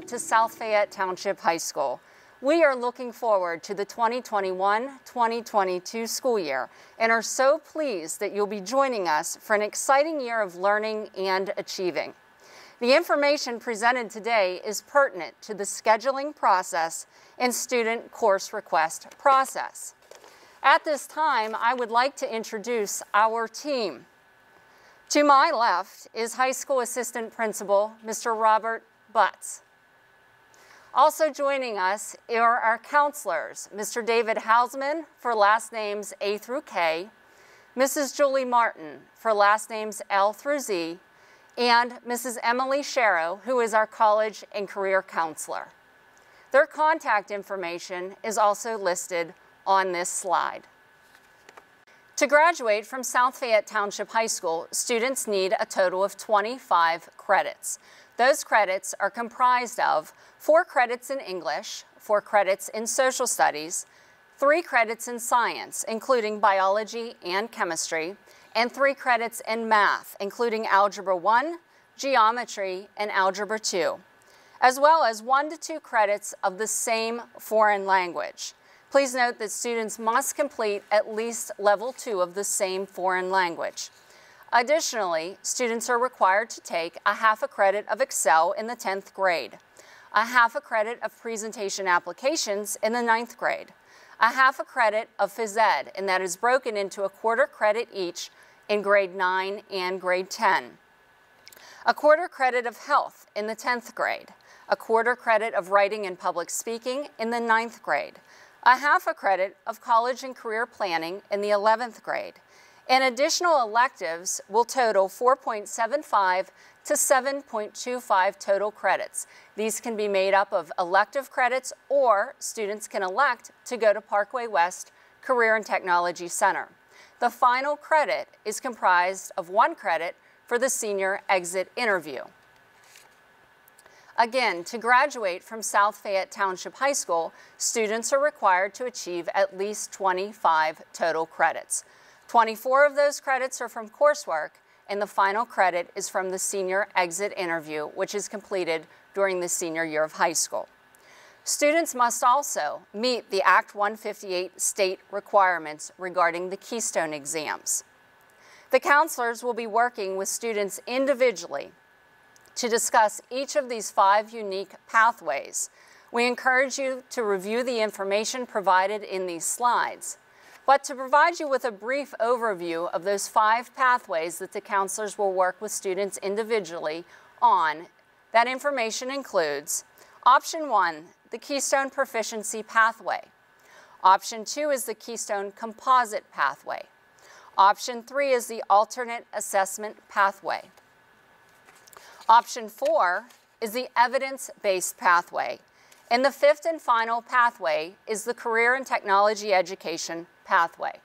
welcome to South Fayette Township High School. We are looking forward to the 2021-2022 school year and are so pleased that you'll be joining us for an exciting year of learning and achieving. The information presented today is pertinent to the scheduling process and student course request process. At this time, I would like to introduce our team. To my left is High School Assistant Principal, Mr. Robert Butts. Also joining us are our counselors, Mr. David Hausman for last names A through K, Mrs. Julie Martin for last names L through Z, and Mrs. Emily Sharrow, who is our college and career counselor. Their contact information is also listed on this slide. To graduate from South Fayette Township High School, students need a total of 25 credits. Those credits are comprised of four credits in English, four credits in social studies, three credits in science, including biology and chemistry, and three credits in math, including Algebra 1, Geometry, and Algebra 2, as well as one to two credits of the same foreign language. Please note that students must complete at least level two of the same foreign language. Additionally, students are required to take a half a credit of Excel in the 10th grade, a half a credit of presentation applications in the 9th grade, a half a credit of phys ed, and that is broken into a quarter credit each in grade 9 and grade 10, a quarter credit of health in the 10th grade, a quarter credit of writing and public speaking in the 9th grade, a half a credit of college and career planning in the 11th grade. And additional electives will total 4.75 to 7.25 total credits. These can be made up of elective credits or students can elect to go to Parkway West Career and Technology Center. The final credit is comprised of one credit for the senior exit interview. Again, to graduate from South Fayette Township High School, students are required to achieve at least 25 total credits. 24 of those credits are from coursework, and the final credit is from the senior exit interview, which is completed during the senior year of high school. Students must also meet the Act 158 state requirements regarding the Keystone exams. The counselors will be working with students individually to discuss each of these five unique pathways. We encourage you to review the information provided in these slides. But to provide you with a brief overview of those five pathways that the counselors will work with students individually on, that information includes option one, the Keystone Proficiency Pathway. Option two is the Keystone Composite Pathway. Option three is the Alternate Assessment Pathway. Option four is the evidence-based pathway. And the fifth and final pathway is the career and technology education pathway.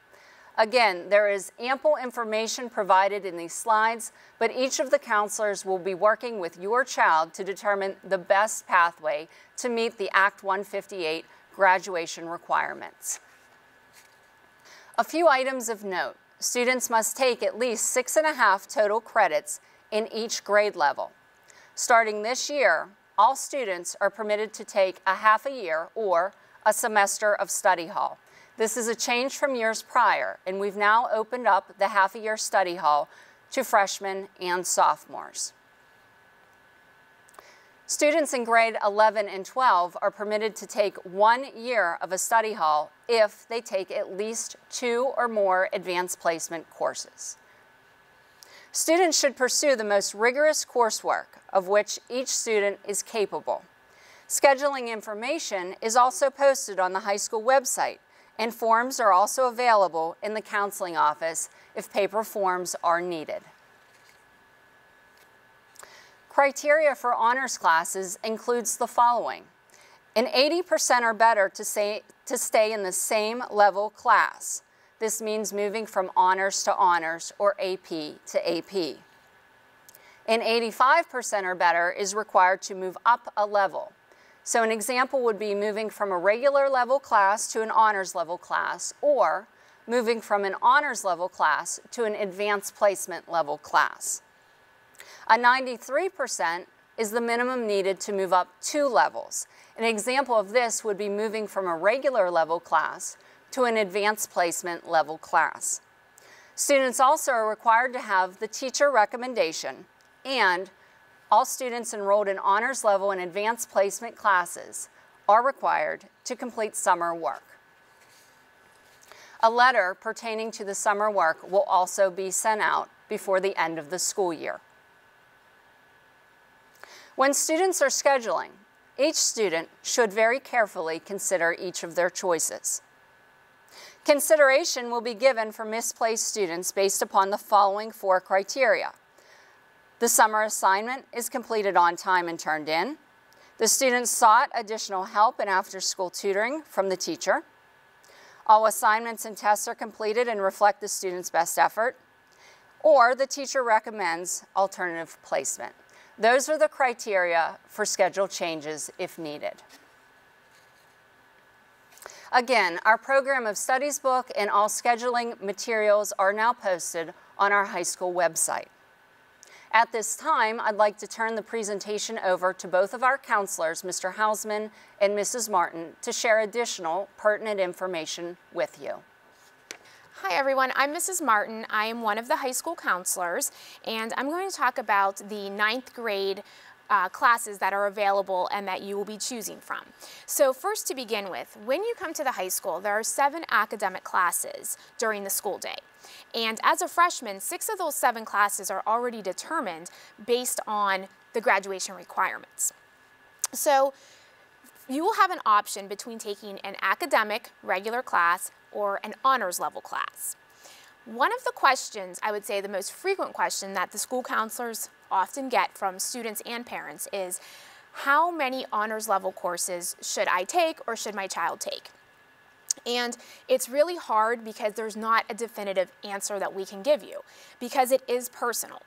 Again, there is ample information provided in these slides, but each of the counselors will be working with your child to determine the best pathway to meet the Act 158 graduation requirements. A few items of note. Students must take at least six and a half total credits in each grade level. Starting this year, all students are permitted to take a half a year or a semester of study hall. This is a change from years prior, and we've now opened up the half a year study hall to freshmen and sophomores. Students in grade 11 and 12 are permitted to take one year of a study hall if they take at least two or more advanced placement courses. Students should pursue the most rigorous coursework of which each student is capable. Scheduling information is also posted on the high school website, and forms are also available in the counseling office if paper forms are needed. Criteria for honors classes includes the following. An 80% or better to, say, to stay in the same level class. This means moving from honors to honors or AP to AP. An 85% or better is required to move up a level. So an example would be moving from a regular level class to an honors level class or moving from an honors level class to an advanced placement level class. A 93% is the minimum needed to move up two levels. An example of this would be moving from a regular level class to an advanced placement level class. Students also are required to have the teacher recommendation and all students enrolled in honors level and advanced placement classes are required to complete summer work. A letter pertaining to the summer work will also be sent out before the end of the school year. When students are scheduling, each student should very carefully consider each of their choices. Consideration will be given for misplaced students based upon the following four criteria. The summer assignment is completed on time and turned in. The student sought additional help and after-school tutoring from the teacher. All assignments and tests are completed and reflect the student's best effort. Or the teacher recommends alternative placement. Those are the criteria for schedule changes if needed. Again, our program of studies book and all scheduling materials are now posted on our high school website. At this time, I'd like to turn the presentation over to both of our counselors, Mr. Hausman and Mrs. Martin, to share additional pertinent information with you. Hi everyone, I'm Mrs. Martin. I am one of the high school counselors and I'm going to talk about the ninth grade uh, classes that are available and that you will be choosing from. So first to begin with, when you come to the high school, there are seven academic classes during the school day. And as a freshman, six of those seven classes are already determined based on the graduation requirements. So you will have an option between taking an academic regular class or an honors level class. One of the questions, I would say the most frequent question that the school counselors often get from students and parents is, how many honors level courses should I take or should my child take? And it's really hard because there's not a definitive answer that we can give you because it is personal.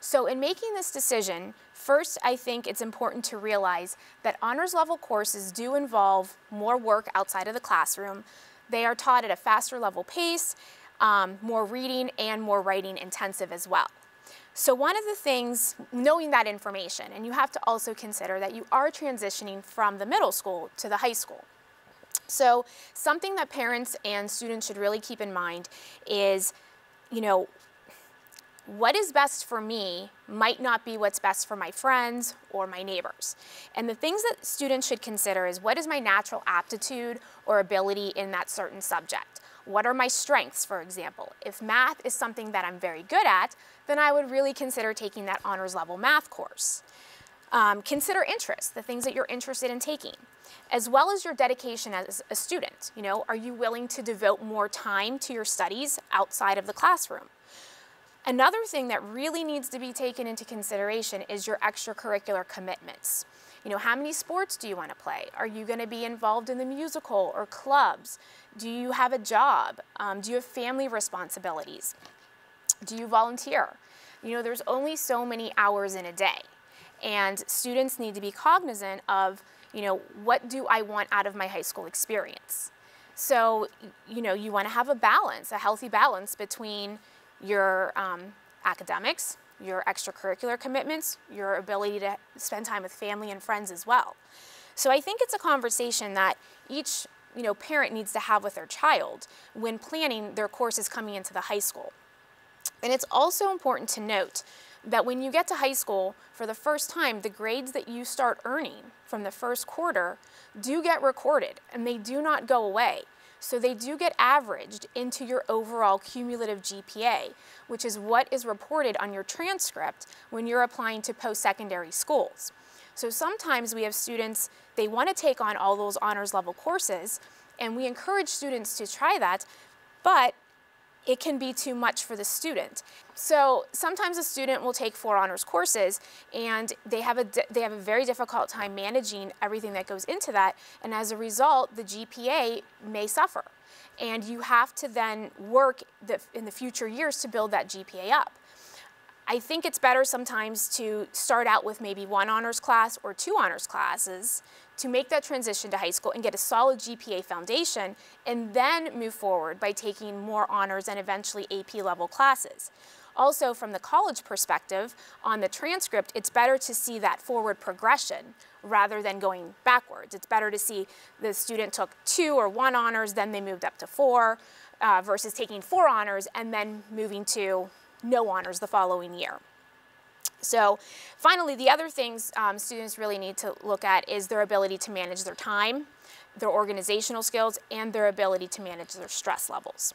So in making this decision, first I think it's important to realize that honors level courses do involve more work outside of the classroom. They are taught at a faster level pace, um, more reading and more writing intensive as well. So one of the things, knowing that information, and you have to also consider that you are transitioning from the middle school to the high school. So something that parents and students should really keep in mind is, you know, what is best for me might not be what's best for my friends or my neighbors. And the things that students should consider is what is my natural aptitude or ability in that certain subject? What are my strengths, for example? If math is something that I'm very good at, then I would really consider taking that honors level math course. Um, consider interests, the things that you're interested in taking, as well as your dedication as a student. You know, are you willing to devote more time to your studies outside of the classroom? Another thing that really needs to be taken into consideration is your extracurricular commitments. You know, how many sports do you want to play? Are you going to be involved in the musical or clubs? Do you have a job? Um, do you have family responsibilities? Do you volunteer? You know, there's only so many hours in a day. And students need to be cognizant of, you know, what do I want out of my high school experience? So, you know, you want to have a balance, a healthy balance between your um, academics, your extracurricular commitments, your ability to spend time with family and friends as well. So I think it's a conversation that each you know, parent needs to have with their child when planning their courses coming into the high school. And it's also important to note that when you get to high school for the first time, the grades that you start earning from the first quarter do get recorded and they do not go away. So they do get averaged into your overall cumulative GPA, which is what is reported on your transcript when you're applying to post-secondary schools. So sometimes we have students, they want to take on all those honors level courses, and we encourage students to try that, but it can be too much for the student. So sometimes a student will take four honors courses and they have a, they have a very difficult time managing everything that goes into that. And as a result, the GPA may suffer. And you have to then work the, in the future years to build that GPA up. I think it's better sometimes to start out with maybe one honors class or two honors classes to make that transition to high school and get a solid GPA foundation and then move forward by taking more honors and eventually AP level classes. Also, from the college perspective, on the transcript, it's better to see that forward progression rather than going backwards. It's better to see the student took two or one honors, then they moved up to four, uh, versus taking four honors and then moving to no honors the following year. So finally, the other things um, students really need to look at is their ability to manage their time, their organizational skills, and their ability to manage their stress levels.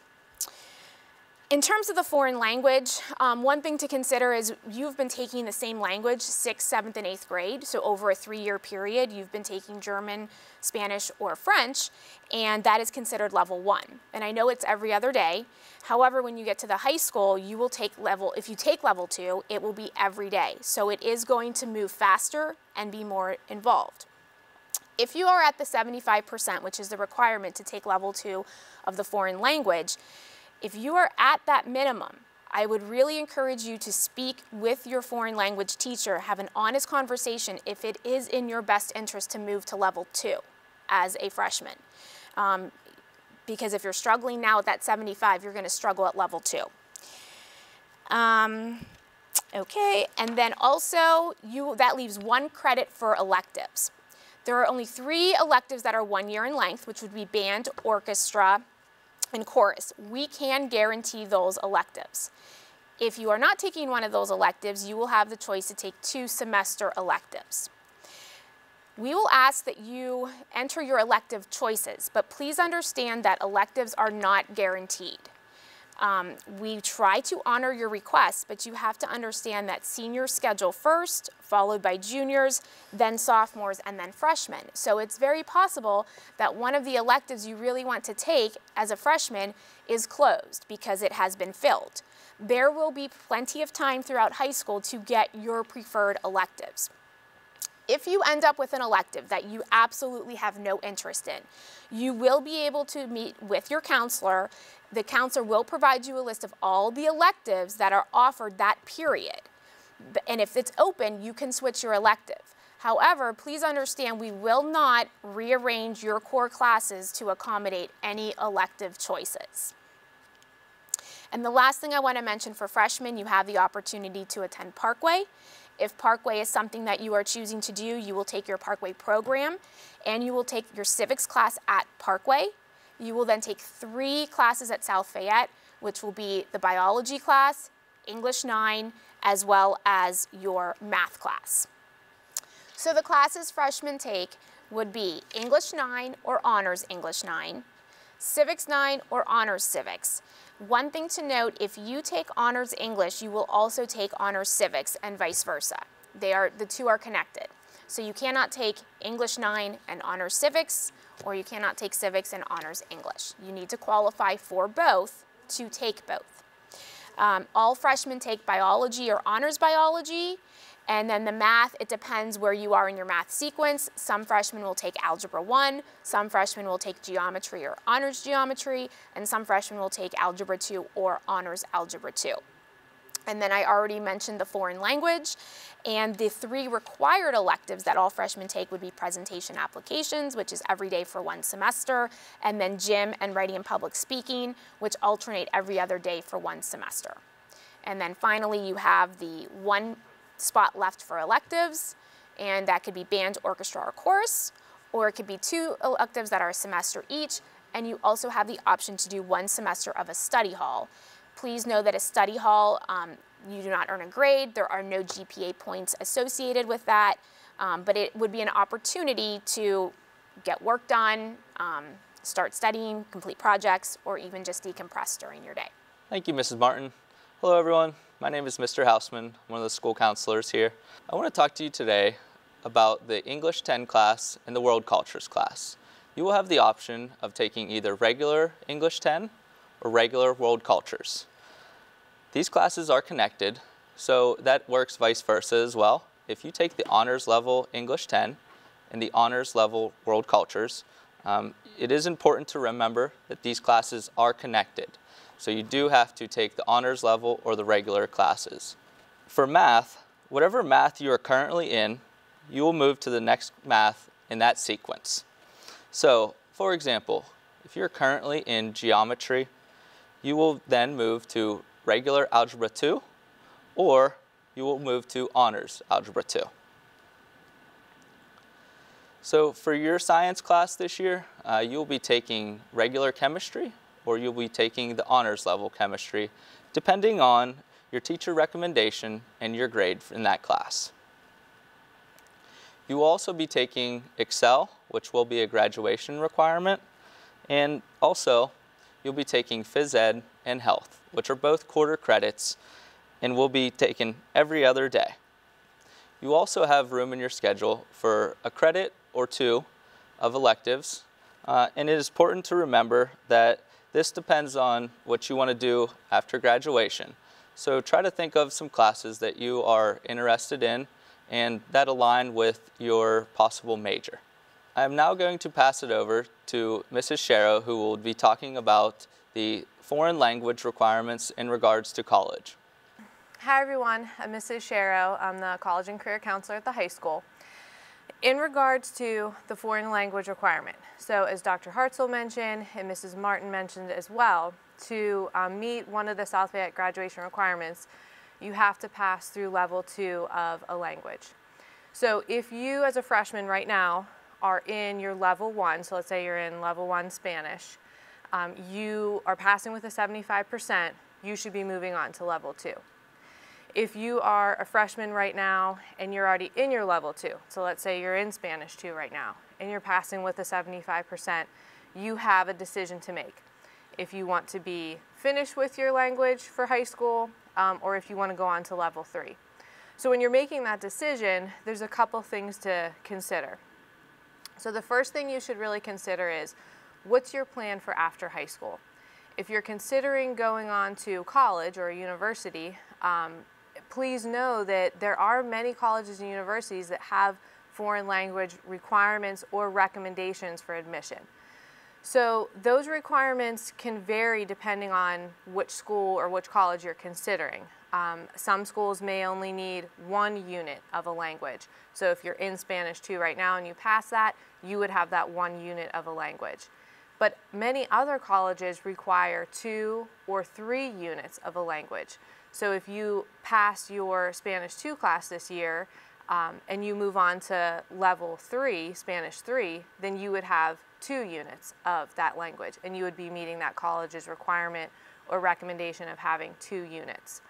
In terms of the foreign language, um, one thing to consider is you've been taking the same language sixth, seventh, and eighth grade. So over a three-year period, you've been taking German, Spanish, or French, and that is considered level one. And I know it's every other day. However, when you get to the high school, you will take level, if you take level two, it will be every day. So it is going to move faster and be more involved. If you are at the 75%, which is the requirement to take level two of the foreign language, if you are at that minimum, I would really encourage you to speak with your foreign language teacher, have an honest conversation if it is in your best interest to move to level two as a freshman. Um, because if you're struggling now at that 75, you're gonna struggle at level two. Um, okay, and then also you that leaves one credit for electives. There are only three electives that are one year in length, which would be band, orchestra, and chorus. We can guarantee those electives. If you are not taking one of those electives, you will have the choice to take two semester electives. We will ask that you enter your elective choices, but please understand that electives are not guaranteed. Um, we try to honor your requests, but you have to understand that seniors schedule first, followed by juniors, then sophomores, and then freshmen. So it's very possible that one of the electives you really want to take as a freshman is closed because it has been filled. There will be plenty of time throughout high school to get your preferred electives. If you end up with an elective that you absolutely have no interest in, you will be able to meet with your counselor the counselor will provide you a list of all the electives that are offered that period. And if it's open, you can switch your elective. However, please understand we will not rearrange your core classes to accommodate any elective choices. And the last thing I want to mention for freshmen, you have the opportunity to attend Parkway. If Parkway is something that you are choosing to do, you will take your Parkway program and you will take your civics class at Parkway. You will then take three classes at South Fayette, which will be the biology class, English 9, as well as your math class. So the classes freshmen take would be English 9 or Honors English 9, Civics 9 or Honors Civics. One thing to note, if you take Honors English, you will also take Honors Civics and vice versa. They are, the two are connected. So you cannot take English 9 and Honors Civics, or you cannot take civics and honors English. You need to qualify for both to take both. Um, all freshmen take biology or honors biology, and then the math, it depends where you are in your math sequence. Some freshmen will take Algebra 1, some freshmen will take geometry or honors geometry, and some freshmen will take Algebra 2 or honors Algebra 2. And then I already mentioned the foreign language. And the three required electives that all freshmen take would be presentation applications, which is every day for one semester, and then gym and writing and public speaking, which alternate every other day for one semester. And then finally, you have the one spot left for electives, and that could be band, orchestra, or chorus, or it could be two electives that are a semester each, and you also have the option to do one semester of a study hall. Please know that a study hall, um, you do not earn a grade. There are no GPA points associated with that, um, but it would be an opportunity to get work done, um, start studying, complete projects, or even just decompress during your day. Thank you, Mrs. Martin. Hello, everyone. My name is Mr. Hausman, one of the school counselors here. I want to talk to you today about the English 10 class and the World Cultures class. You will have the option of taking either regular English 10 or regular World Cultures. These classes are connected, so that works vice versa as well. If you take the honors level English 10 and the honors level World Cultures, um, it is important to remember that these classes are connected. So you do have to take the honors level or the regular classes. For math, whatever math you are currently in, you will move to the next math in that sequence. So, for example, if you're currently in geometry, you will then move to regular Algebra 2 or you will move to Honors Algebra 2. So for your science class this year, uh, you'll be taking regular chemistry or you'll be taking the honors level chemistry, depending on your teacher recommendation and your grade in that class. You will also be taking Excel, which will be a graduation requirement, and also you'll be taking Phys Ed and Health, which are both quarter credits and will be taken every other day. You also have room in your schedule for a credit or two of electives, uh, and it is important to remember that this depends on what you want to do after graduation. So try to think of some classes that you are interested in and that align with your possible major. I am now going to pass it over to Mrs. Sharrow who will be talking about the foreign language requirements in regards to college. Hi everyone, I'm Mrs. Sharrow. I'm the college and career counselor at the high school. In regards to the foreign language requirement, so as Dr. Hartzell mentioned and Mrs. Martin mentioned as well, to um, meet one of the South Fayette graduation requirements, you have to pass through level two of a language. So if you as a freshman right now are in your level one, so let's say you're in level one Spanish, um, you are passing with a 75%, you should be moving on to level two. If you are a freshman right now and you're already in your level two, so let's say you're in Spanish two right now, and you're passing with a 75%, you have a decision to make. If you want to be finished with your language for high school, um, or if you want to go on to level three. So when you're making that decision, there's a couple things to consider. So the first thing you should really consider is, what's your plan for after high school? If you're considering going on to college or a university, um, please know that there are many colleges and universities that have foreign language requirements or recommendations for admission. So those requirements can vary depending on which school or which college you're considering. Um, some schools may only need one unit of a language. So if you're in Spanish 2 right now and you pass that, you would have that one unit of a language. But many other colleges require two or three units of a language. So if you pass your Spanish 2 class this year um, and you move on to level 3, Spanish 3, then you would have two units of that language and you would be meeting that college's requirement or recommendation of having two units.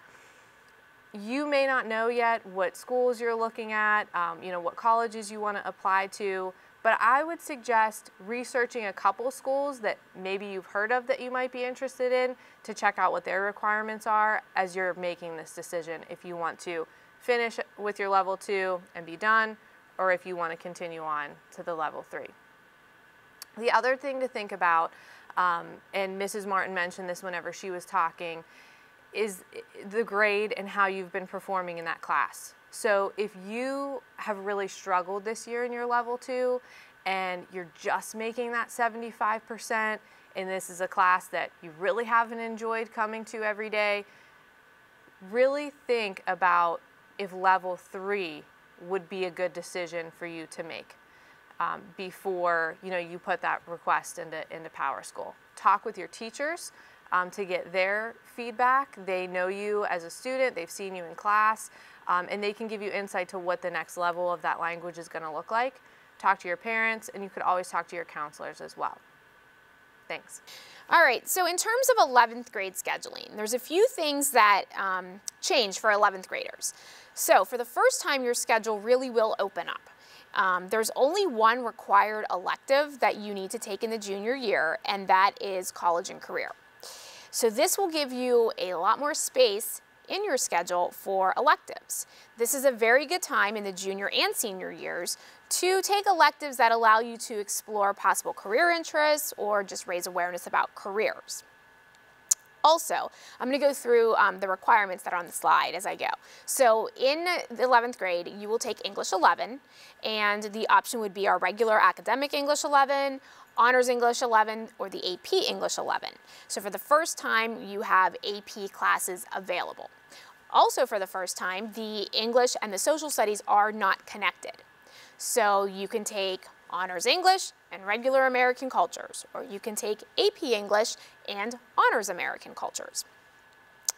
You may not know yet what schools you're looking at, um, you know, what colleges you want to apply to, but I would suggest researching a couple schools that maybe you've heard of that you might be interested in to check out what their requirements are as you're making this decision if you want to finish with your level two and be done or if you want to continue on to the level three. The other thing to think about, um, and Mrs. Martin mentioned this whenever she was talking, is the grade and how you've been performing in that class. So if you have really struggled this year in your level two and you're just making that 75% and this is a class that you really haven't enjoyed coming to every day, really think about if level three would be a good decision for you to make um, before you know you put that request into, into Power School. Talk with your teachers um, to get their feedback. They know you as a student, they've seen you in class, um, and they can give you insight to what the next level of that language is going to look like. Talk to your parents, and you could always talk to your counselors as well. Thanks. All right, so in terms of 11th grade scheduling, there's a few things that um, change for 11th graders. So for the first time, your schedule really will open up. Um, there's only one required elective that you need to take in the junior year, and that is college and career. So this will give you a lot more space in your schedule for electives. This is a very good time in the junior and senior years to take electives that allow you to explore possible career interests or just raise awareness about careers. Also, I'm going to go through um, the requirements that are on the slide as I go. So in the 11th grade, you will take English 11, and the option would be our regular academic English 11, Honors English 11, or the AP English 11. So for the first time, you have AP classes available. Also for the first time, the English and the social studies are not connected. So you can take Honors English and regular American cultures, or you can take AP English and Honors American cultures.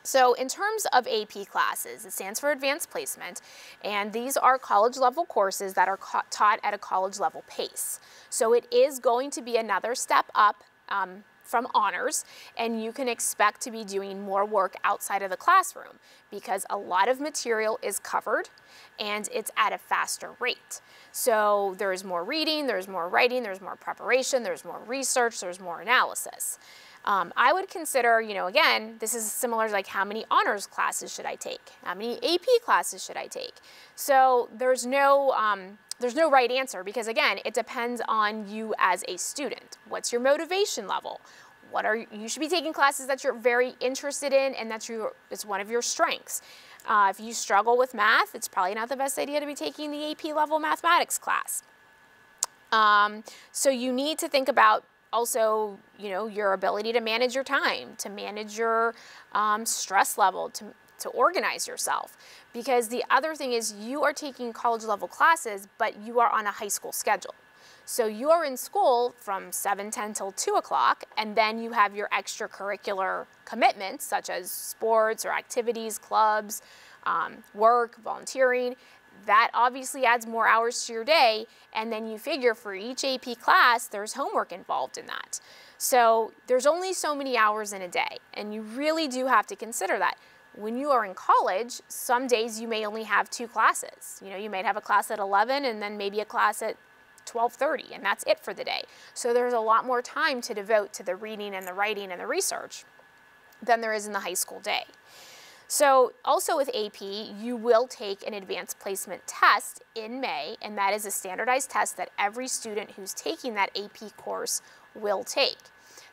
So in terms of AP classes, it stands for Advanced Placement, and these are college level courses that are taught at a college level pace. So it is going to be another step up um, from honors and you can expect to be doing more work outside of the classroom because a lot of material is covered and it's at a faster rate. So there's more reading, there's more writing, there's more preparation, there's more research, there's more analysis. Um, I would consider, you know, again, this is similar to like how many honors classes should I take? How many AP classes should I take? So there's no, um, there's no right answer because again, it depends on you as a student. What's your motivation level? What are you should be taking classes that you're very interested in and that you it's one of your strengths. Uh, if you struggle with math, it's probably not the best idea to be taking the AP level mathematics class. Um, so you need to think about also, you know, your ability to manage your time, to manage your um, stress level, to, to organize yourself. Because the other thing is you are taking college level classes, but you are on a high school schedule. So you are in school from 7, 10 till 2 o'clock, and then you have your extracurricular commitments such as sports or activities, clubs, um, work, volunteering. That obviously adds more hours to your day, and then you figure for each AP class, there's homework involved in that. So there's only so many hours in a day, and you really do have to consider that. When you are in college, some days you may only have two classes. You know, you might have a class at 11 and then maybe a class at 12.30 and that's it for the day. So there's a lot more time to devote to the reading and the writing and the research than there is in the high school day. So also with AP, you will take an advanced placement test in May, and that is a standardized test that every student who's taking that AP course will take.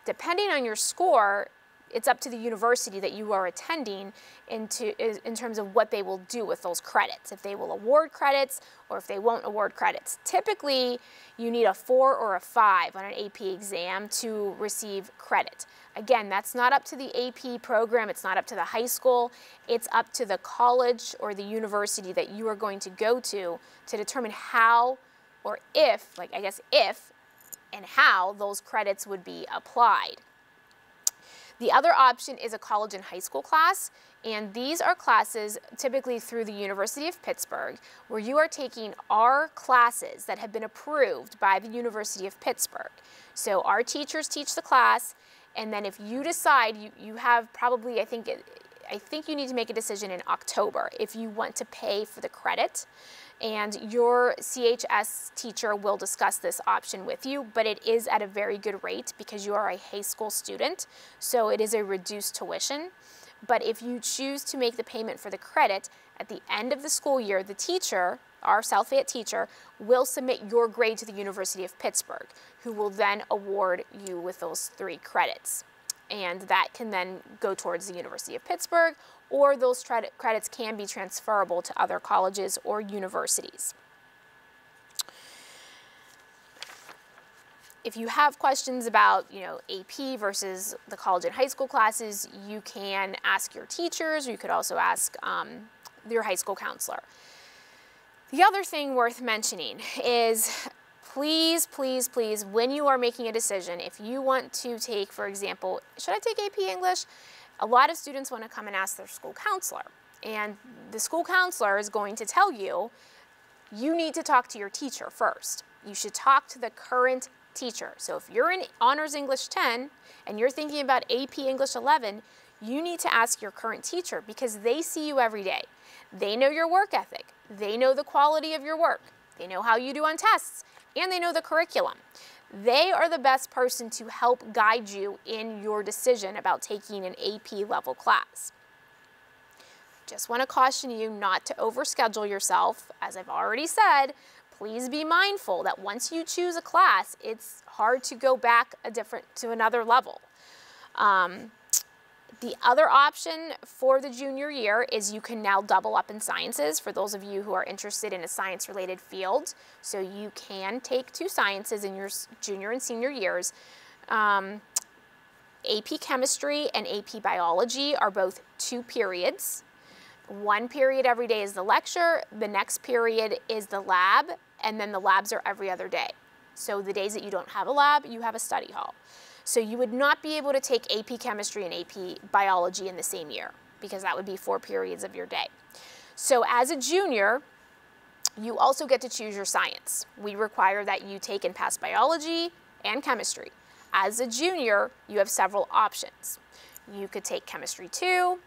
Depending on your score, it's up to the university that you are attending into, in terms of what they will do with those credits, if they will award credits or if they won't award credits. Typically, you need a four or a five on an AP exam to receive credit. Again, that's not up to the AP program, it's not up to the high school, it's up to the college or the university that you are going to go to to determine how or if, like I guess if and how those credits would be applied. The other option is a college and high school class, and these are classes typically through the University of Pittsburgh, where you are taking our classes that have been approved by the University of Pittsburgh. So our teachers teach the class, and then if you decide, you, you have probably, I think, I think you need to make a decision in October if you want to pay for the credit and your CHS teacher will discuss this option with you, but it is at a very good rate because you are a high school student, so it is a reduced tuition. But if you choose to make the payment for the credit, at the end of the school year, the teacher, our South Fayette teacher, will submit your grade to the University of Pittsburgh, who will then award you with those three credits. And that can then go towards the University of Pittsburgh or those credits can be transferable to other colleges or universities. If you have questions about, you know, AP versus the college and high school classes, you can ask your teachers, you could also ask um, your high school counselor. The other thing worth mentioning is please, please, please, when you are making a decision, if you want to take, for example, should I take AP English? A lot of students want to come and ask their school counselor. And the school counselor is going to tell you, you need to talk to your teacher first. You should talk to the current teacher. So if you're in Honors English 10 and you're thinking about AP English 11, you need to ask your current teacher because they see you every day. They know your work ethic. They know the quality of your work. They know how you do on tests and they know the curriculum. They are the best person to help guide you in your decision about taking an AP level class. Just want to caution you not to overschedule yourself. As I've already said, please be mindful that once you choose a class, it's hard to go back a different to another level. Um, the other option for the junior year is you can now double up in sciences for those of you who are interested in a science related field. So you can take two sciences in your junior and senior years. Um, AP chemistry and AP biology are both two periods. One period every day is the lecture, the next period is the lab, and then the labs are every other day. So the days that you don't have a lab, you have a study hall. So you would not be able to take AP chemistry and AP biology in the same year because that would be four periods of your day. So as a junior, you also get to choose your science. We require that you take and pass biology and chemistry. As a junior, you have several options. You could take chemistry 2,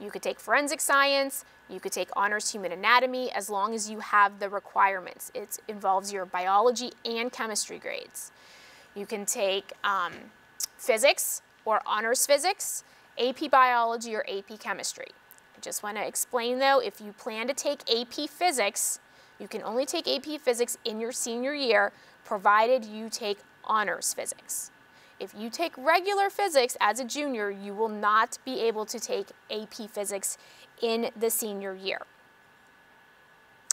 you could take forensic science, you could take honors human anatomy as long as you have the requirements. It involves your biology and chemistry grades. You can take um, physics or honors physics, AP biology or AP chemistry. I just want to explain though, if you plan to take AP physics, you can only take AP physics in your senior year, provided you take honors physics. If you take regular physics as a junior, you will not be able to take AP physics in the senior year.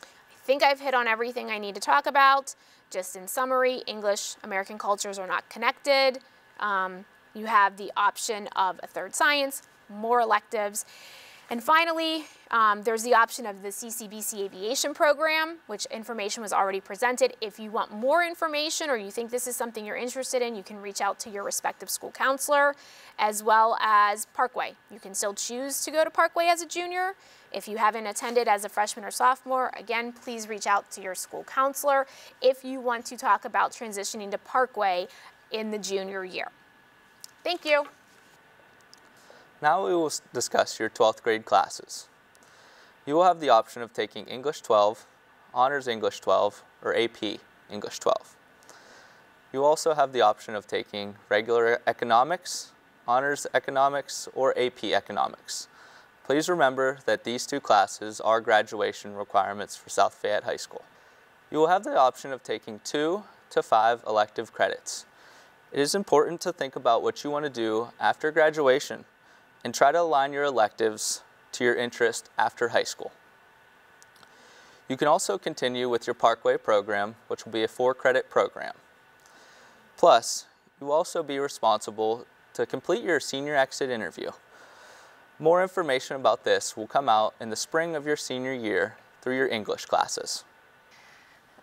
I think I've hit on everything I need to talk about. Just in summary, English, American cultures are not connected. Um, you have the option of a third science, more electives. And finally, um, there's the option of the CCBC Aviation Program, which information was already presented. If you want more information or you think this is something you're interested in, you can reach out to your respective school counselor, as well as Parkway. You can still choose to go to Parkway as a junior. If you haven't attended as a freshman or sophomore, again, please reach out to your school counselor if you want to talk about transitioning to Parkway in the junior year. Thank you. Now we will discuss your 12th grade classes. You will have the option of taking English 12, Honors English 12, or AP English 12. You also have the option of taking regular economics, honors economics, or AP economics. Please remember that these two classes are graduation requirements for South Fayette High School. You will have the option of taking two to five elective credits. It is important to think about what you want to do after graduation and try to align your electives to your interest after high school. You can also continue with your Parkway program, which will be a four credit program. Plus, you will also be responsible to complete your senior exit interview. More information about this will come out in the spring of your senior year through your English classes.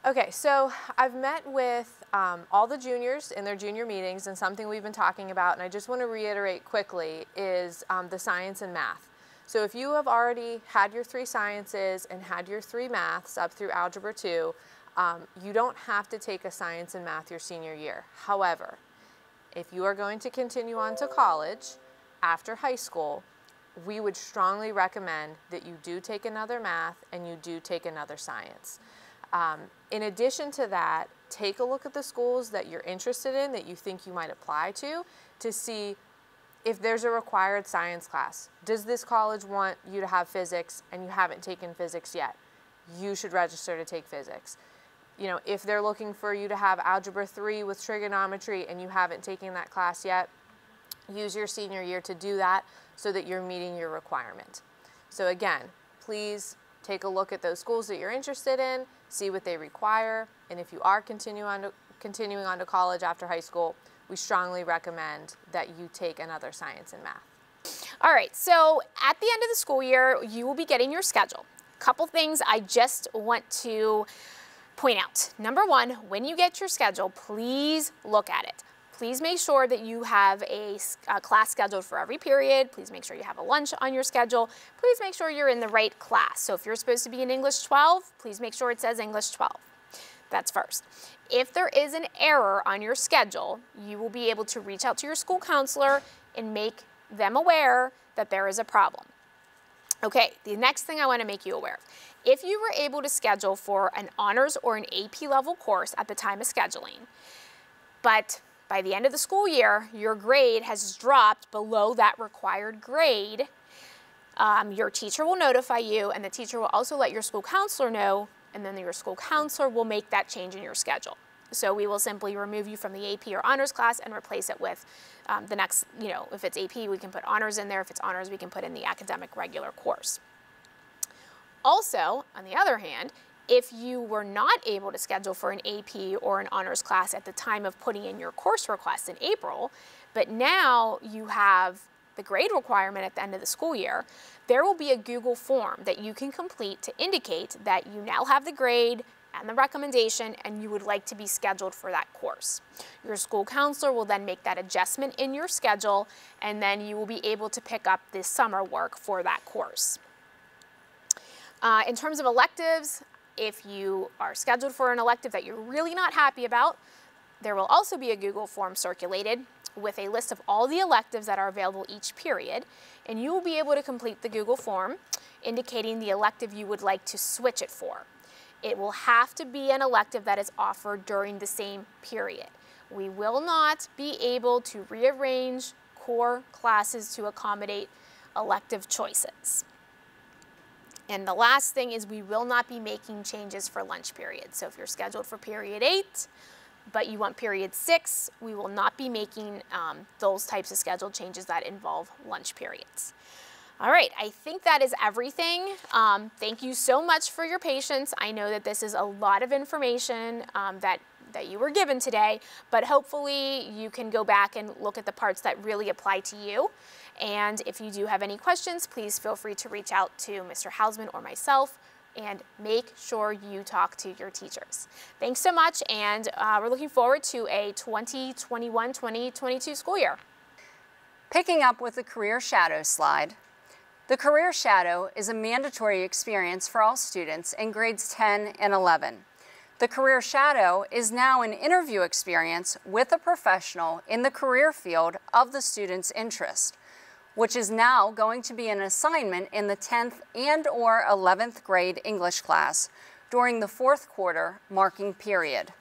Okay, so I've met with um, all the juniors in their junior meetings and something we've been talking about, and I just want to reiterate quickly, is um, the science and math. So if you have already had your three sciences and had your three maths up through Algebra 2, um, you don't have to take a science and math your senior year. However, if you are going to continue on to college after high school, we would strongly recommend that you do take another math and you do take another science. Um, in addition to that, take a look at the schools that you're interested in that you think you might apply to to see if there's a required science class. Does this college want you to have physics and you haven't taken physics yet? You should register to take physics. You know, if they're looking for you to have algebra 3 with trigonometry and you haven't taken that class yet, use your senior year to do that so that you're meeting your requirement. So again, please take a look at those schools that you're interested in, see what they require, and if you are continue on to, continuing on to college after high school, we strongly recommend that you take another science and math. All right, so at the end of the school year, you will be getting your schedule. Couple things I just want to point out. Number one, when you get your schedule, please look at it. Please make sure that you have a, a, class scheduled for every period. Please make sure you have a lunch on your schedule. Please make sure you're in the right class. So if you're supposed to be in English 12, please make sure it says English 12. That's first. If there is an error on your schedule, you will be able to reach out to your school counselor and make them aware that there is a problem. Okay, the next thing I want to make you aware of. If you were able to schedule for an honors or an AP level course at the time of scheduling, but by the end of the school year, your grade has dropped below that required grade, um, your teacher will notify you and the teacher will also let your school counselor know and then your school counselor will make that change in your schedule. So we will simply remove you from the AP or honors class and replace it with um, the next, you know, if it's AP, we can put honors in there. If it's honors, we can put in the academic regular course. Also, on the other hand, if you were not able to schedule for an AP or an honors class at the time of putting in your course request in April, but now you have the grade requirement at the end of the school year, there will be a Google form that you can complete to indicate that you now have the grade, and the recommendation and you would like to be scheduled for that course. Your school counselor will then make that adjustment in your schedule and then you will be able to pick up the summer work for that course. Uh, in terms of electives, if you are scheduled for an elective that you're really not happy about, there will also be a Google form circulated with a list of all the electives that are available each period, and you will be able to complete the Google form indicating the elective you would like to switch it for. It will have to be an elective that is offered during the same period. We will not be able to rearrange core classes to accommodate elective choices. And the last thing is we will not be making changes for lunch period. So if you're scheduled for period eight, but you want period six, we will not be making um, those types of schedule changes that involve lunch periods. All right, I think that is everything. Um, thank you so much for your patience. I know that this is a lot of information um, that that you were given today, but hopefully you can go back and look at the parts that really apply to you. And if you do have any questions, please feel free to reach out to Mr. Hausman or myself and make sure you talk to your teachers. Thanks so much, and uh, we're looking forward to a 2021-2022 school year. Picking up with the Career Shadow slide, the Career Shadow is a mandatory experience for all students in grades 10 and 11. The Career Shadow is now an interview experience with a professional in the career field of the student's interest which is now going to be an assignment in the 10th and or 11th grade English class during the fourth quarter marking period.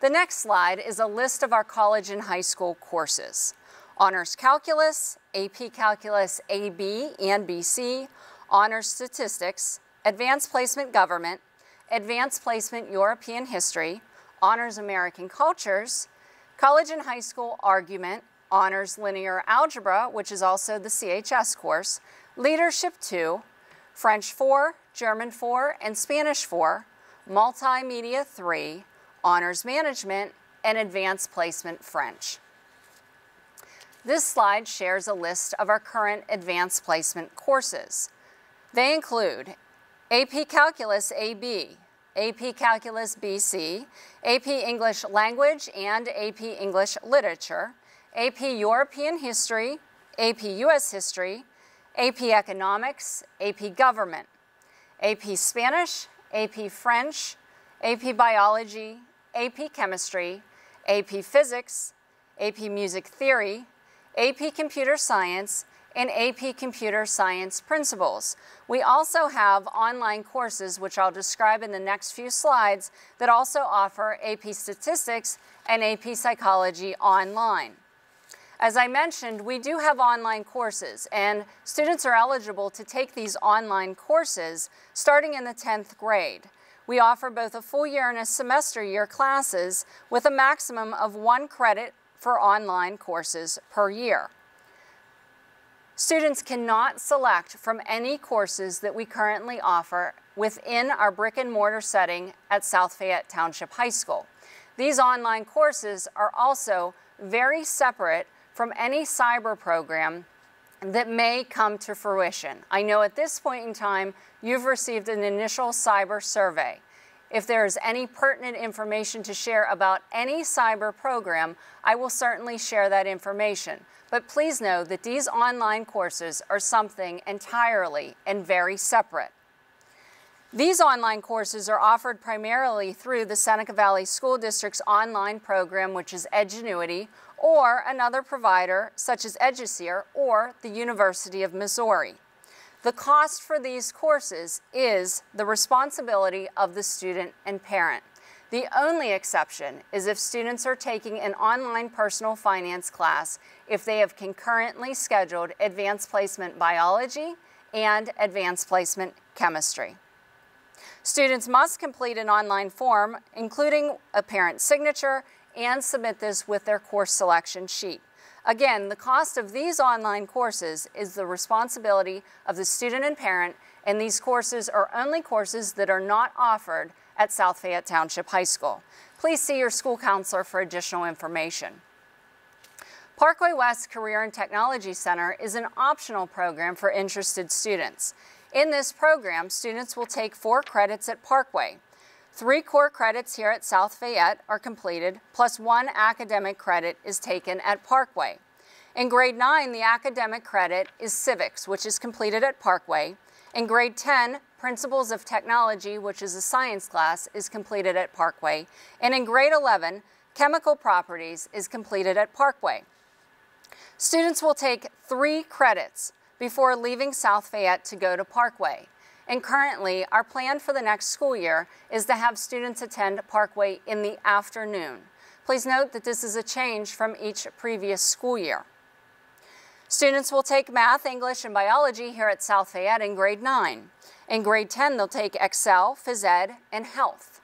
The next slide is a list of our college and high school courses. Honors Calculus, AP Calculus AB and BC, Honors Statistics, Advanced Placement Government, Advanced Placement European History, Honors American Cultures, College and High School Argument, Honors Linear Algebra, which is also the CHS course, Leadership 2, French 4, German 4, and Spanish 4, Multimedia 3, Honors Management, and Advanced Placement French. This slide shares a list of our current advanced placement courses. They include AP Calculus AB, AP Calculus BC, AP English Language and AP English Literature, AP European History, AP US History, AP Economics, AP Government, AP Spanish, AP French, AP Biology, AP Chemistry, AP Physics, AP Music Theory, AP Computer Science, and AP Computer Science Principles. We also have online courses, which I'll describe in the next few slides, that also offer AP Statistics and AP Psychology online. As I mentioned, we do have online courses, and students are eligible to take these online courses starting in the 10th grade. We offer both a full year and a semester year classes with a maximum of one credit for online courses per year. Students cannot select from any courses that we currently offer within our brick and mortar setting at South Fayette Township High School. These online courses are also very separate from any cyber program that may come to fruition. I know at this point in time, you've received an initial cyber survey. If there is any pertinent information to share about any cyber program, I will certainly share that information. But please know that these online courses are something entirely and very separate. These online courses are offered primarily through the Seneca Valley School District's online program, which is Edgenuity, or another provider such as Educere or the University of Missouri. The cost for these courses is the responsibility of the student and parent. The only exception is if students are taking an online personal finance class if they have concurrently scheduled advanced placement biology and advanced placement chemistry. Students must complete an online form, including a parent signature and submit this with their course selection sheet. Again, the cost of these online courses is the responsibility of the student and parent, and these courses are only courses that are not offered at South Fayette Township High School. Please see your school counselor for additional information. Parkway West Career and Technology Center is an optional program for interested students. In this program, students will take four credits at Parkway. Three core credits here at South Fayette are completed, plus one academic credit is taken at Parkway. In grade 9, the academic credit is civics, which is completed at Parkway. In grade 10, Principles of Technology, which is a science class, is completed at Parkway. And in grade 11, Chemical Properties is completed at Parkway. Students will take three credits before leaving South Fayette to go to Parkway. And currently, our plan for the next school year is to have students attend Parkway in the afternoon. Please note that this is a change from each previous school year. Students will take math, English, and biology here at South Fayette in grade 9. In grade 10, they'll take Excel, Phys Ed, and Health,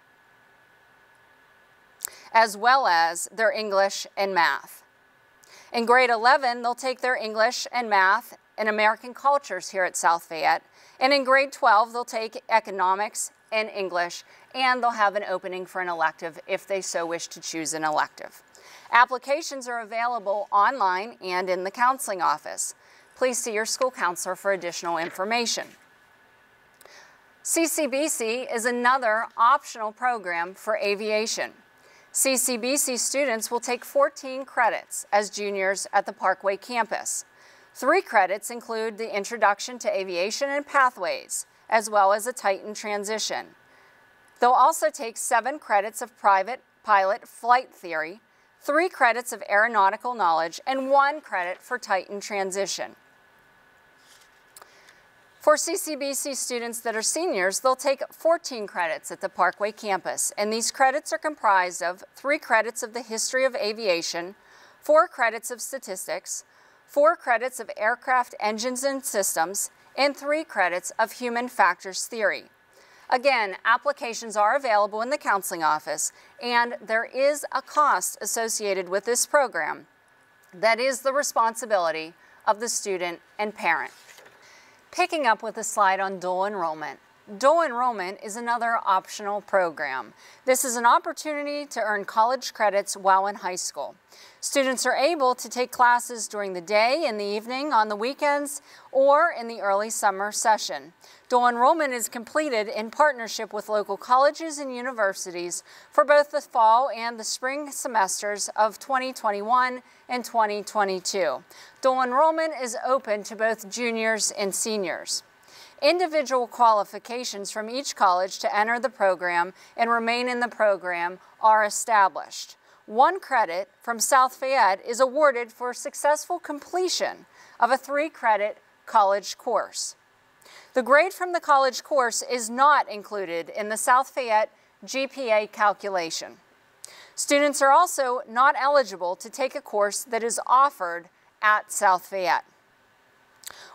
as well as their English and math. In grade 11, they'll take their English and math and American cultures here at South Fayette. And in grade 12, they'll take economics and English, and they'll have an opening for an elective if they so wish to choose an elective. Applications are available online and in the counseling office. Please see your school counselor for additional information. CCBC is another optional program for aviation. CCBC students will take 14 credits as juniors at the Parkway campus. Three credits include the Introduction to Aviation and Pathways, as well as a Titan transition. They'll also take seven credits of private pilot flight theory, three credits of aeronautical knowledge, and one credit for Titan transition. For CCBC students that are seniors, they'll take 14 credits at the Parkway campus, and these credits are comprised of three credits of the history of aviation, four credits of statistics, four credits of aircraft engines and systems, and three credits of human factors theory. Again, applications are available in the counseling office, and there is a cost associated with this program that is the responsibility of the student and parent. Picking up with a slide on dual enrollment. Dual enrollment is another optional program. This is an opportunity to earn college credits while in high school. Students are able to take classes during the day, in the evening, on the weekends, or in the early summer session. Dual enrollment is completed in partnership with local colleges and universities for both the fall and the spring semesters of 2021 and 2022. Dual enrollment is open to both juniors and seniors. Individual qualifications from each college to enter the program and remain in the program are established. One credit from South Fayette is awarded for successful completion of a three credit college course. The grade from the college course is not included in the South Fayette GPA calculation. Students are also not eligible to take a course that is offered at South Fayette.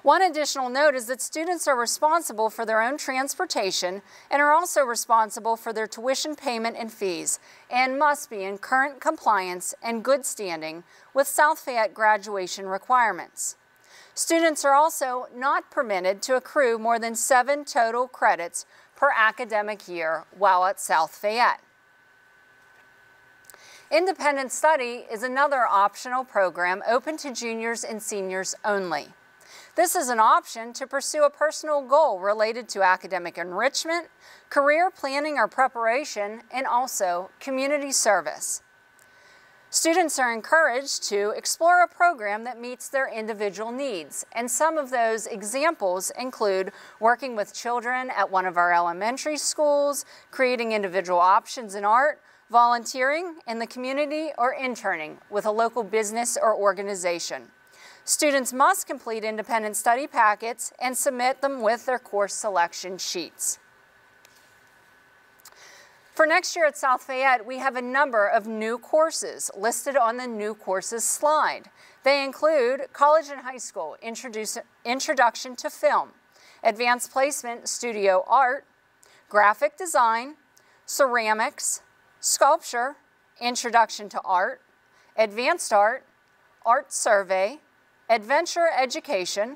One additional note is that students are responsible for their own transportation and are also responsible for their tuition payment and fees and must be in current compliance and good standing with South Fayette graduation requirements. Students are also not permitted to accrue more than seven total credits per academic year while at South Fayette. Independent Study is another optional program open to juniors and seniors only. This is an option to pursue a personal goal related to academic enrichment, career planning or preparation, and also community service. Students are encouraged to explore a program that meets their individual needs, and some of those examples include working with children at one of our elementary schools, creating individual options in art, volunteering in the community, or interning with a local business or organization. Students must complete independent study packets and submit them with their course selection sheets. For next year at South Fayette, we have a number of new courses listed on the new courses slide. They include college and high school, introduction to film, advanced placement studio art, graphic design, ceramics, sculpture, introduction to art, advanced art, art survey, adventure education,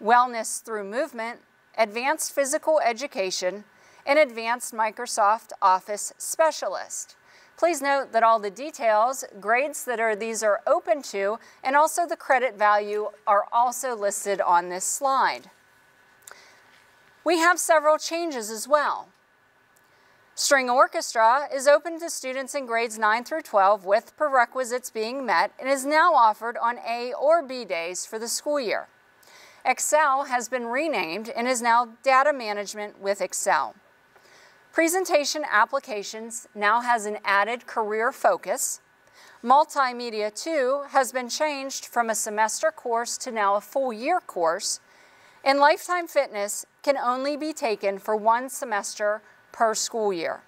wellness through movement, advanced physical education, and advanced Microsoft Office specialist. Please note that all the details, grades that are these are open to, and also the credit value are also listed on this slide. We have several changes as well. String orchestra is open to students in grades 9 through 12 with prerequisites being met and is now offered on A or B days for the school year. Excel has been renamed and is now Data Management with Excel. Presentation Applications now has an added career focus. Multimedia 2 has been changed from a semester course to now a full year course. And Lifetime Fitness can only be taken for one semester per school year.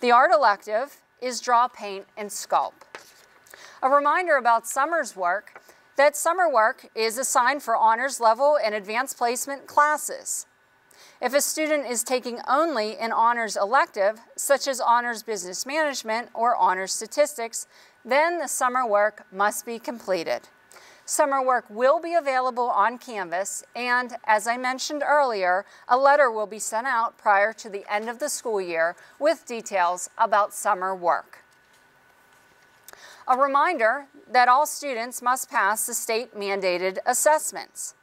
The art elective is draw, paint, and sculpt. A reminder about summer's work that summer work is assigned for honors level and advanced placement classes. If a student is taking only an honors elective, such as honors business management or honors statistics, then the summer work must be completed. Summer work will be available on Canvas, and as I mentioned earlier, a letter will be sent out prior to the end of the school year with details about summer work. A reminder that all students must pass the state mandated assessments.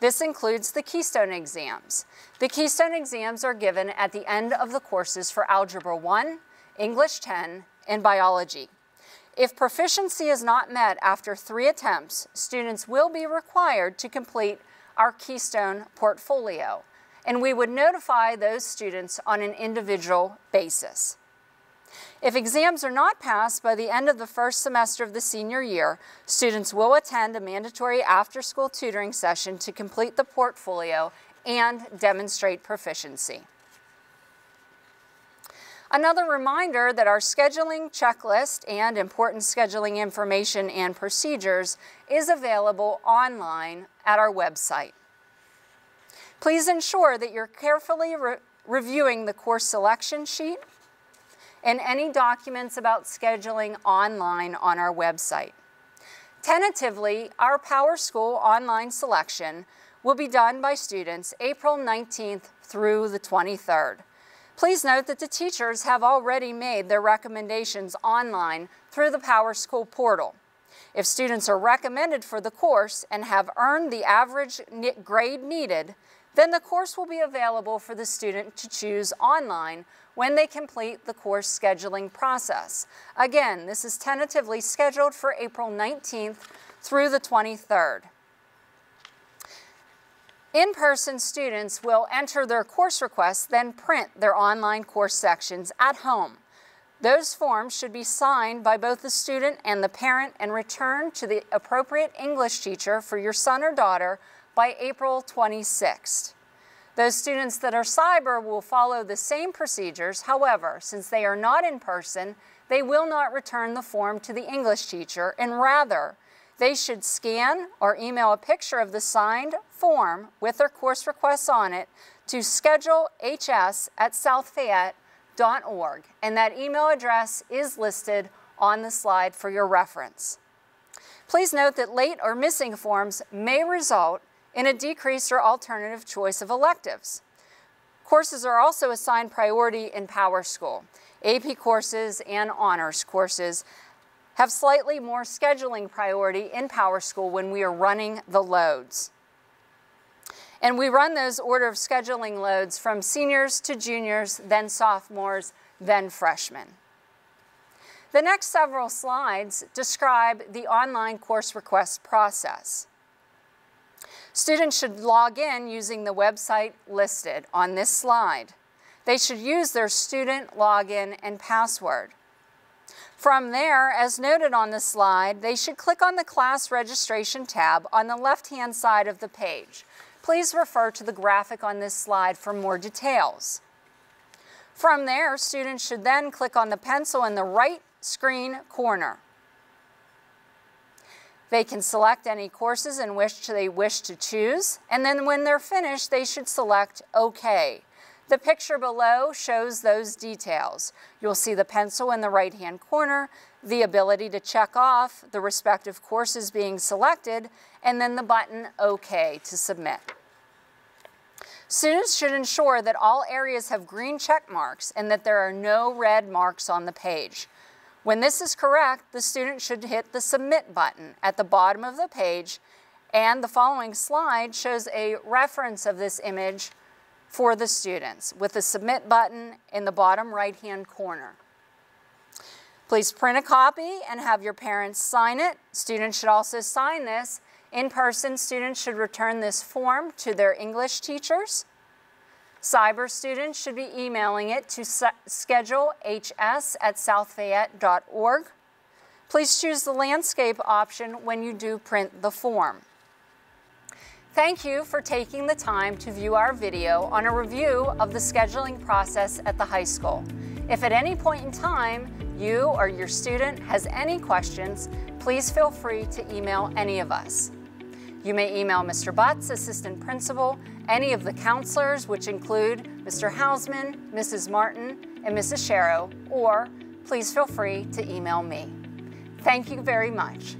This includes the Keystone exams. The Keystone exams are given at the end of the courses for Algebra 1, English 10, and Biology. If proficiency is not met after three attempts, students will be required to complete our Keystone portfolio, and we would notify those students on an individual basis. If exams are not passed by the end of the first semester of the senior year, students will attend a mandatory after-school tutoring session to complete the portfolio and demonstrate proficiency. Another reminder that our scheduling checklist and important scheduling information and procedures is available online at our website. Please ensure that you're carefully re reviewing the course selection sheet and any documents about scheduling online on our website. Tentatively, our PowerSchool online selection will be done by students April 19th through the 23rd. Please note that the teachers have already made their recommendations online through the PowerSchool portal. If students are recommended for the course and have earned the average grade needed, then the course will be available for the student to choose online when they complete the course scheduling process. Again, this is tentatively scheduled for April 19th through the 23rd. In-person students will enter their course requests, then print their online course sections at home. Those forms should be signed by both the student and the parent and returned to the appropriate English teacher for your son or daughter by April 26th. Those students that are cyber will follow the same procedures. However, since they are not in person, they will not return the form to the English teacher, and rather, they should scan or email a picture of the signed form with their course requests on it to schedulehs at southfayette.org, and that email address is listed on the slide for your reference. Please note that late or missing forms may result in a decreased or alternative choice of electives. Courses are also assigned priority in PowerSchool. AP courses and honors courses have slightly more scheduling priority in PowerSchool when we are running the loads. And we run those order of scheduling loads from seniors to juniors, then sophomores, then freshmen. The next several slides describe the online course request process. Students should log in using the website listed on this slide. They should use their student login and password. From there, as noted on the slide, they should click on the class registration tab on the left-hand side of the page. Please refer to the graphic on this slide for more details. From there, students should then click on the pencil in the right screen corner. They can select any courses in which they wish to choose, and then when they're finished, they should select OK. The picture below shows those details. You'll see the pencil in the right-hand corner, the ability to check off the respective courses being selected, and then the button OK to submit. Students should ensure that all areas have green check marks and that there are no red marks on the page. When this is correct, the student should hit the Submit button at the bottom of the page And the following slide shows a reference of this image for the students with the submit button in the bottom right-hand corner. Please print a copy and have your parents sign it. Students should also sign this. In person, students should return this form to their English teachers. Cyber students should be emailing it to schedulehs at southfayette.org. Please choose the landscape option when you do print the form. Thank you for taking the time to view our video on a review of the scheduling process at the high school. If at any point in time you or your student has any questions, please feel free to email any of us. You may email Mr. Butts, Assistant Principal, any of the counselors, which include Mr. Hausman, Mrs. Martin, and Mrs. Sharrow, or please feel free to email me. Thank you very much.